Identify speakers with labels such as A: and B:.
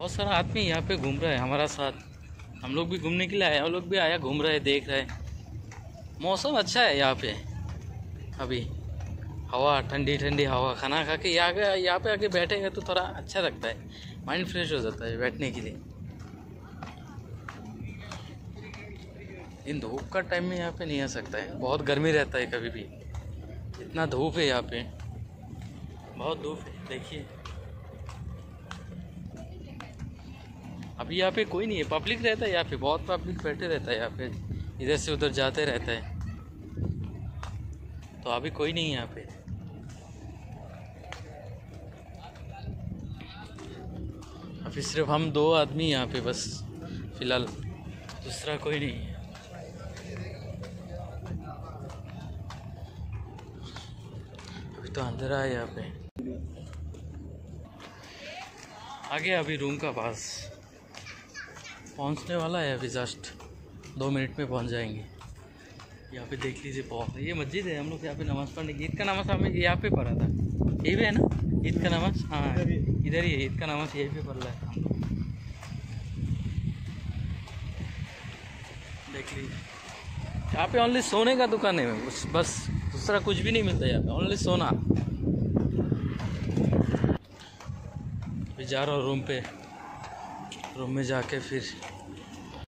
A: बहुत सारा आदमी यहाँ पे घूम रहा है, हमारा साथ। हम लोग भी घूमने के लिए आए हम लोग भी आया, घूम रहे, देख रहे। मौसम अच्छा है यहाँ पे, अभी। हवा, ठंडी ठंडी हवा, खाना खा के यहाँ यहाँ पे आके बैठेगा तो थोड़ा अच्छा लगता है। माइंड फ्रेश हो जाता है बैठने के लिए। इन धूप का टाइम में यहाँ पे नहीं आ सकता है। बहुत गर्मी रहता है कभी भी। इतना धूप है यहाँ पे। बहुत धूप है, देखिए। अभी यहाँ पे कोई नहीं है पब्लिक रहता है यहाँ पे, बहुत पब्लिक बैठे रहता है यहाँ पे, इधर से उधर जाते रहता है। तो अभी कोई नहीं है यहाँ पे। अभी सिर्फ़ हम दो आदमी यहाँ पे बस, फ़िलहाल। दूसरा कोई नहीं है। अभी तो अंधेरा है यहाँ पे। आ गया अभी रूम का पास। पहुँचने वाला है अभी जस्ट दो मिनट में पहुँच जाएँगे। यहाँ पे देख लीजिए बहुत। ये मस्जिद है हम लोग यहाँ पे नमाज़ पढ़ने की ईद का नमाज़ हमें यहाँ पे पढ़ा था। ये भी है ना? ईद का नमाज़? हाँ इधर ही। है ईद का नमाज़ यहीं पे पढ़ रहा है। हम लोग देख लीजिए। यहाँ पे ओनली सोने का दुकान है बस बस। दूसरा कुछ भी नहीं मिलता यहाँ पे ओनली सोना। जा रहा हूँ रूम पे। रूम में जाके फिर